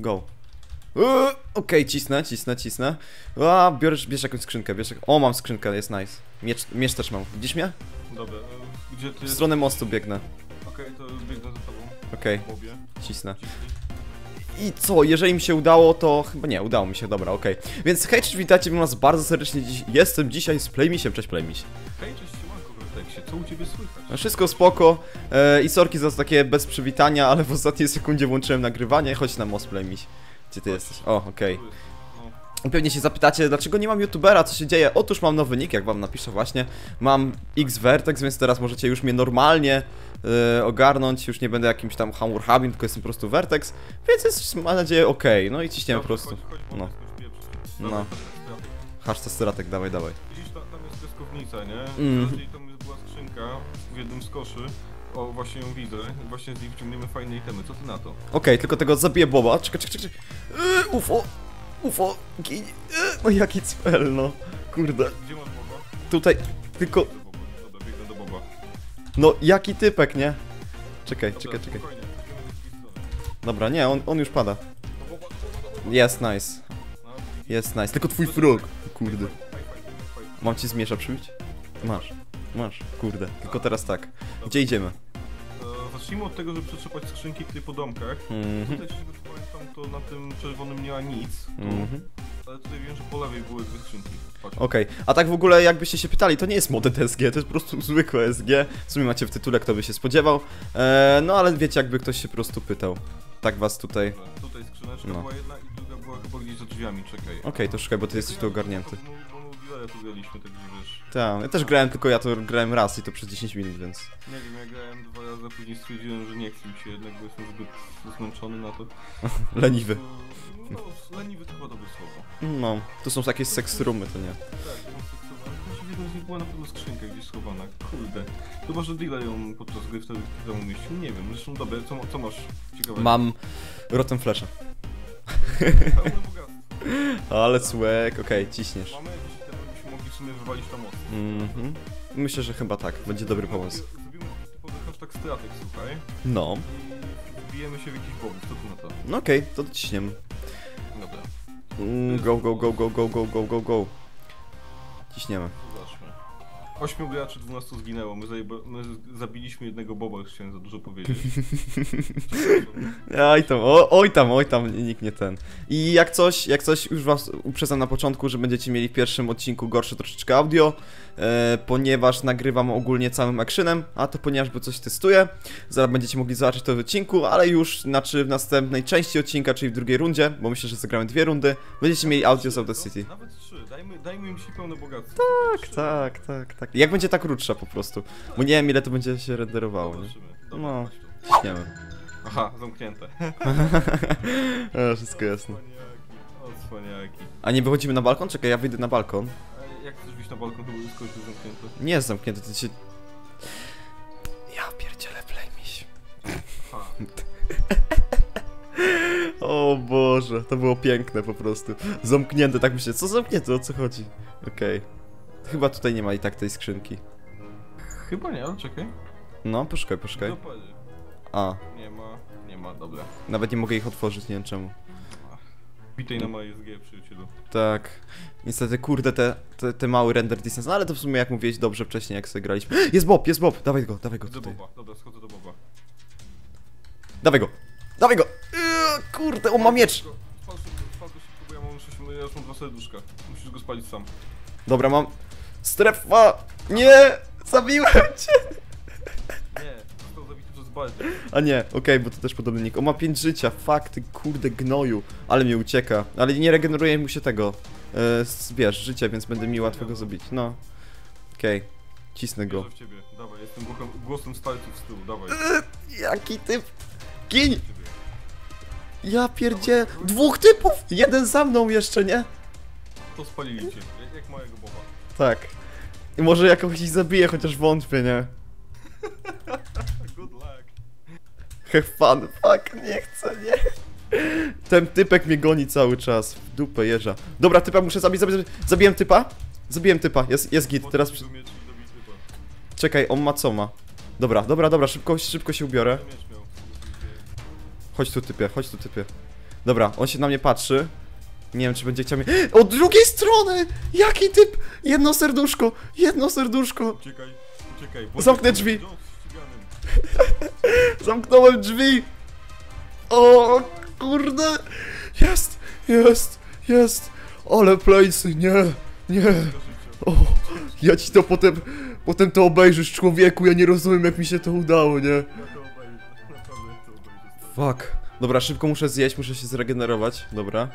Go. Uuu, Okej, cisnę, cisnę, cisnę. A, bierz, bierz jakąś skrzynkę, bierz jak... O, mam skrzynkę, jest nice. Miecz, miecz też mam. Widzisz mnie? Dobra, e, gdzie ty W stronę mostu biegnę. Okej, to biegnę za tobą. Okej, Bobie. cisnę. I co, jeżeli mi się udało, to chyba nie, udało mi się, dobra, okej. Więc hej, cześć, witajcie was bardzo serdecznie dziś. Jestem dzisiaj z Playmisiem, cześć Playmiś. Hej, cześć, Werteksie, co u ciebie słychać? No, Wszystko spoko e, i sorki za takie bez przywitania, ale w ostatniej sekundzie włączyłem nagrywanie. Chodź na most Playmiś. Gdzie ty jesteś? O, okej. Jest, No, Pewnie się zapytacie, dlaczego nie mam youtubera, co się dzieje? Otóż mam nowy nick, jak wam napiszę właśnie. Mam X Vertex, więc teraz możecie już mnie normalnie e, ogarnąć. Już nie będę jakimś tam Hamurhabim, tylko jestem po prostu Vertex. Więc jest, mam nadzieję, okej. No i ciśniemy po prostu. Chodź, chodź, No. no. Dobra, to stratek, dawaj, dawaj. Widzisz, ta, tam jest piaskownica, nie? Mhm. Skrzynka w jednym z koszy. O, właśnie ją widzę. Właśnie z niej wyciągniemy fajne itemy. Co ty na to? Okej, tylko tego zabiję Boba. Czekaj, czekaj, czekaj. Yy, UFO! UFO! Gin. Yy, no jaki cel, no. Kurde. Gdzie masz Boba? Tutaj, tylko... Do Boba. Dobra, biegnę do Boba. No jaki typek, nie? Czekaj, Dobra, czekaj, czekaj. spokojnie, idziemy z drugiej strony. Dobra, nie, on, on już pada. Do Boba, do Boba, do Boba. Jest nice. No, Jest nice. Tylko twój frog. Kurde. Faj, faj, faj, faj. Mam ci zmiesza przybić? Masz. Masz. Kurde. Tylko teraz tak. Gdzie idziemy? E, Zacznijmy od tego, żeby przetrzepać skrzynki tutaj po domkach. Mhm. Tutaj, z tego co pamiętam, to na tym czerwonym nie ma nic. Tu, Mhm. Ale tutaj wiem, że po lewej były dwie skrzynki. Okej, a tak w ogóle jakbyście się pytali, to nie jest modded SG, to jest po prostu zwykłe SG. W sumie macie w tytule, kto by się spodziewał. Eee, no ale wiecie, jakby ktoś się po prostu pytał. Tak was tutaj... Okej, Dobra, Tutaj skrzyneczka No. była jedna i druga była chyba gdzieś za drzwiami, czekaj. to szukaj, bo ty jesteś tu ogarnięty. Dealera tu graliśmy, także wiesz. Tak, ja też grałem, tylko ja to grałem raz i to przez 10 minut, więc... Nie wiem, ja grałem dwa razy, a później stwierdziłem, że nie chcę mi się jednak, bo jestem zbyt zmęczony na to. Leniwy. No, leniwy to chyba dobre słowo. No, to są takie seks roomy, to nie. Tak, to. Choć w jednym z nich była na pewno skrzynka gdzieś schowana. Kurde. Chyba, że dealer ją podczas gry wtedy umieścił. Nie wiem, zresztą dobra, co, co masz ciekawego? Mam Rotten bogactwo. Ale cłek, okej, ciśniesz. Mamy mogli w sumie wywalić tam most. Mhm. Myślę, że chyba tak, będzie dobry pomysł. Zrobimy typowy hashtag stratek, słuchaj. No, I wbijemy się w jakiś bobów, co ty na to? no okej, to ciśniemy. Dobra, Mm, go, go, go, go, go, go, go, go, go. Ciśniemy. To zacznę. Ośmiu graczy, 12 zginęło. My, zajeba- my zabiliśmy jednego boba, już chciałem za dużo powiedzieć. Oj tam, o, oj tam, oj tam, nikt nie ten. I jak coś, jak coś, już was uprzedzam na początku, że będziecie mieli w pierwszym odcinku gorsze troszeczkę audio, e, ponieważ nagrywam ogólnie całym actionem, a to ponieważ bo coś testuję. Zaraz będziecie mogli zobaczyć to w odcinku, ale już znaczy w następnej części odcinka, czyli w drugiej rundzie, bo myślę, że zagramy dwie rundy, będziecie mieli audio z Audacity. Nawet trzy, dajmy, dajmy im się pełne bogactwo. Tak, tak, tak, tak. Jak będzie ta krótsza po prostu, bo nie wiem ile to będzie się renderowało, nie? No. Ciśniemy. Aha, zamknięte. wszystko jasne. A nie wychodzimy na balkon? Czekaj, ja wyjdę na balkon. A jak chcesz wyjść na balkon, to wszystko jest zamknięte. Nie jest zamknięty, to się... Ja pierdzielę playmiś. O Boże, to było piękne po prostu. Zamknięte, tak myślę, co zamknięte, o co chodzi? Okej. Chyba tutaj nie ma i tak tej skrzynki. Chyba nie, ale czekaj. No, poszukaj, poszukaj. A, Nie ma, nie ma, dobra. nawet nie mogę ich otworzyć, nie wiem czemu. Witaj na MySG, przyjacielu. Tak. Niestety, kurde, te, te, te mały render distance, no ale to w sumie jak mówiłeś dobrze wcześniej, jak sobie graliśmy. Jest Bob, jest Bob, dawaj go, dawaj go Widzę tutaj. Boba, dobra, schodzę do Boba. Dawaj go, dawaj go. Yy, kurde, on ma miecz. Spal szybko, spal szybko, bo ja mam, ja już mam dwa serduszka. Musisz go spalić sam. Dobra, mam... Strefa! Nie! Zabiłem cię! Nie, został zabity przez Baldy. A nie, okej, bo to też podobny nick. On ma 5 życia, fuck, ty kurde gnoju. Ale mi ucieka. Ale nie regeneruje mu się tego. E, s- wiesz, życia, więc będę mi łatwo go zabić. No. Okej. Cisnę go. Wierzę w ciebie, dawaj, jestem głosem, głosem starców z tyłu, dawaj. Jaki typ? Gin! Ja pierdzie... Dwóch typów! Jeden za mną jeszcze, nie? To spalili cię, jak, jak małego Boba. Tak. I może jakąś ich zabiję, chociaż wątpię, nie? Good luck. Have fun. Fuck, nie chcę, nie. Ten typek mnie goni cały czas. W dupę jeża. Dobra, typa muszę zabić, zabić. Zabiłem typa? Zabiłem typa, jest, jest git, teraz... Czekaj, on ma co ma? Dobra, dobra, dobra, szybko, szybko się ubiorę. Chodź tu typie, chodź tu typie. Dobra, on się na mnie patrzy. Nie wiem, czy będzie chciał mnie... Od drugiej strony! Jaki typ! Jedno serduszko! Jedno serduszko! Uciekaj, uciekaj. Zamknę drzwi. Zamknąłem drzwi! O kurde! Jest! Jest! Jest! Ale playsy, nie! Nie! O, ja ci to potem... Potem to obejrzysz, człowieku, ja nie rozumiem jak mi się to udało, nie? Fuck. Dobra, szybko muszę zjeść, muszę się zregenerować, dobra.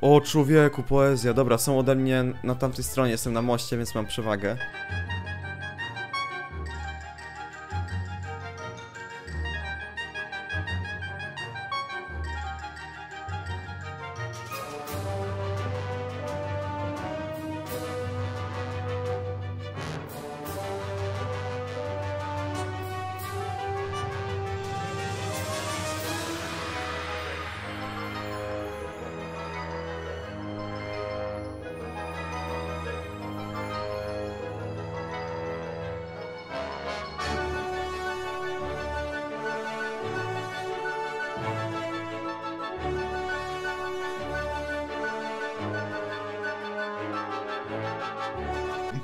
O, człowieku, poezja, dobra, są ode mnie na tamtej stronie, jestem na moście, więc mam przewagę.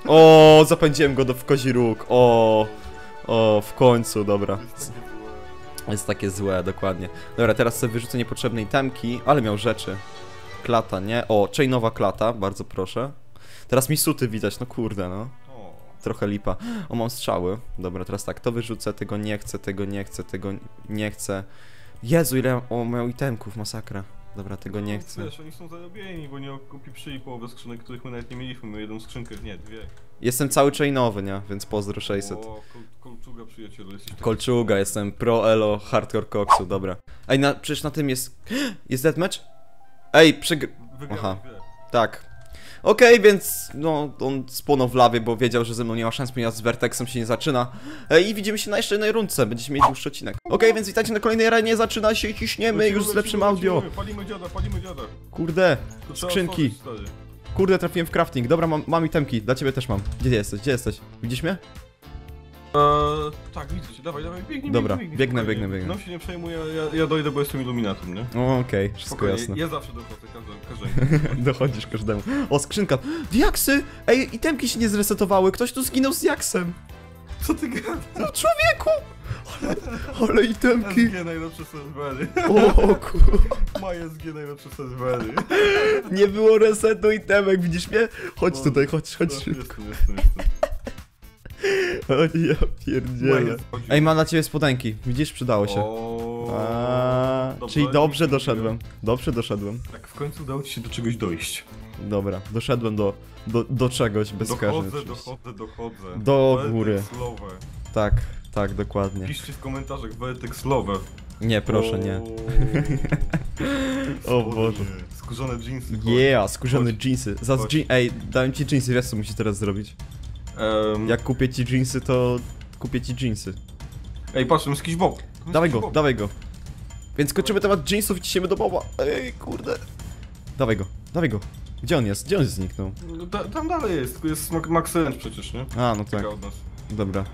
O, zapędziłem go do w kozi róg, o, o, w końcu, dobra. Jest takie złe, dokładnie. Dobra, teraz sobie wyrzucę niepotrzebnej temki, ale miał rzeczy. Klata, nie? O, chainowa klata, bardzo proszę. Teraz mi suty widać, no kurde, no. Trochę lipa. O, mam strzały. Dobra, teraz tak, to wyrzucę, tego nie chcę, tego nie chcę, tego nie chcę. Jezu, ile o, miał itemków, masakra. Dobra, tego nie no, chcę. Wiesz, oni są zarobieni, bo nie okupiprzyli połowę skrzynek, których my nawet nie mieliśmy. My jedną skrzynkę, nie, dwie. Jestem cały chainowy, nie? Więc pozdro 600. O, kol, kolczuga przyjacielu, jesteś taki- Kolczuga, jestem pro elo hardcore koksu, dobra. Ej, na, przecież na tym jest... Jest deathmatch? Ej, przegr... Aha. grę. Tak. Okej, więc no, on spłonął w lawie, bo wiedział, że ze mną nie ma szans, ponieważ z Vertexem się nie zaczyna. E, I widzimy się na jeszcze jednej rundce, będziecie mieli dłuższy odcinek. Okej, więc witajcie na kolejnej arenie, zaczyna się i ciśniemy Lecimy, już z lepszym lecimy, audio. lecimy, Palimy dziada, palimy dziada. Kurde, skrzynki. Kurde, trafiłem w crafting. Dobra, mam, mam itemki, dla ciebie też mam. Gdzie jesteś, gdzie jesteś? Widzisz mnie? Eee, tak, widzę cię, dawaj, dawaj, biegnij, Dobra, biegnij, biegnę, biegnę, biegnę. No się nie przejmuję, ja, ja dojdę, bo jestem iluminatem, nie? O, okej, wszystko Spokojnie, jasne. Ja zawsze dochodzę, każdy. Dochodzisz każdemu. O, skrzynka. Diaksy! Ej, itemki się nie zresetowały, ktoś tu zginął z jaksem. Co ty gadasz? No, człowieku! Ale, ale itemki. SG najlepsze serwery. O, kur... Moje SG najlepsze serwery. Nie było resetu itemek, widzisz mnie? Chodź No, tutaj, chodź, chodź No. Jestem, jestem, jestem. O, ja pierdzielę. Ej, mam dla ciebie spodenki, widzisz? Przydało się. A, czyli dobrze doszedłem. Dobrze doszedłem. Tak, w końcu udało ci się do czegoś dojść. Dobra, doszedłem do, do, do czegoś bezkarnie. Dochodzę, oczywiście. dochodzę, dochodzę. Do góry. Tak, tak, dokładnie. Piszcie w komentarzach Vertex Lover. Nie, proszę, nie. O, Boże. Skórzone jeansy. Yeah, skórzane Chodź. jeansy. Za Chodź. jean... Ej, dałem ci jeansy, wiesz co musisz teraz zrobić? Em, Jak kupię ci jeansy, to kupię ci jeansy. Ej, patrz, tam jest jakiś bob. Jest Dawaj jakiś go, bob. dawaj go. Więc kończymy temat jeansów i ciśniemy do boba. Ej, kurde. Dawaj go, dawaj go. Gdzie on jest? Gdzie on zniknął? No, Ta, tam dalej jest, jest Max- Range przecież, nie? A, no tak, dobra.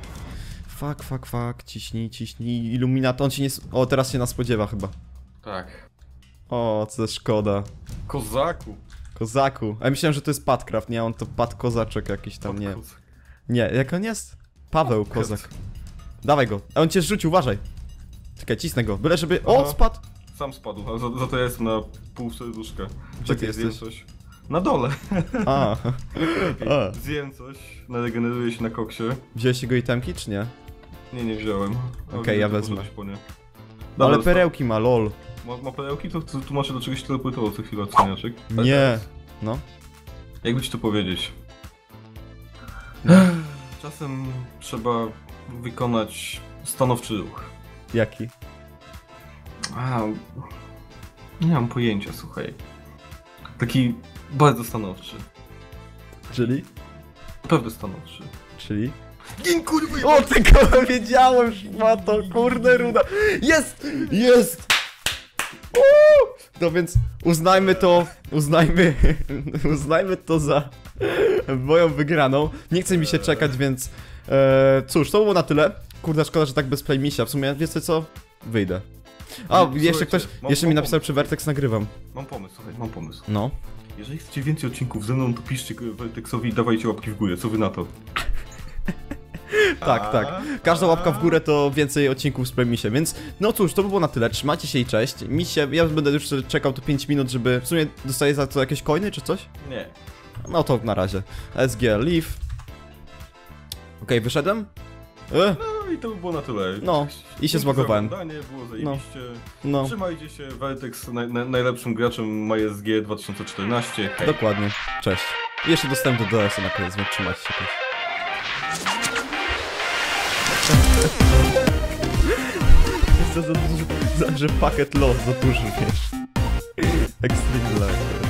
Fuck, fuck, fuck, ciśnij, ciśnij. Illuminat, on się nie... O, teraz się nas spodziewa chyba. Tak. O, co za szkoda. Kozaku. Kozaku. A ja myślałem, że to jest Patcraft, nie? On to Pat Kozaczek jakiś tam, nie. Kozak. Nie, jak on jest? Paweł Kozak. Dawaj go. A on cię zrzucił, uważaj. Czekaj, cisnę go. Byle żeby... O, Aha. spadł! Sam spadł, ale za, za to ja jestem na pół serduszka. Gdzie ty jesteś? coś. Na dole. A, a. Zjem coś, naregeneruję się na koksie. Wziąłeś jego itemki, czy nie? Nie, nie wziąłem. Okej, ja to wezmę. Po nie. No, ale perełki ma, lol. Ma, ma perełki? To, to tłumaczę do czegoś teleportował co chwilę oceniaczek. Ale Nie. teraz, No. Jakby ci to powiedzieć? Czasem trzeba wykonać stanowczy ruch. Jaki? A, nie mam pojęcia, słuchaj. Taki bardzo stanowczy. Czyli? Naprawdę stanowczy. Czyli? Gin kurwa! O, tylko wiedziałem, szmato, kurde ruda. Jest! Jest! Uuu! No więc uznajmy to, uznajmy, uznajmy to za moją wygraną. Nie chce mi się czekać, więc e, cóż, to było na tyle. Kurde, szkoda, że tak bez playmisia. W sumie, wiesz co, Wyjdę. A, Słuchajcie, jeszcze ktoś, mam- jeszcze mam mi napisał, pomysł. czy Vertex nagrywam. Mam pomysł, słuchaj, mam pomysł. No. Jeżeli chcecie więcej odcinków ze mną, to piszcie Vertexowi i dawajcie łapki w górę, co wy na to? Tak, tak. Każda łapka w górę to więcej odcinków z Premisie, więc no cóż, to by było na tyle. Trzymajcie się i cześć. Mi się, ja będę już czekał tu 5 minut, żeby... W sumie dostaję za to jakieś coiny czy coś? Nie. No to na razie. SG, leave. Okej, wyszedłem? E, No i to by było na tyle. No, i się zbagowałem. było zajebiście. no, Trzymajcie się, Vertex naj, naj, najlepszym graczem MySG 2014. Hej. dokładnie. Cześć. I jeszcze dostęp do DS-a na koniec, więc trzymajcie się też. Za, za, za, że pakiet los za duży, wiesz. Extreme life.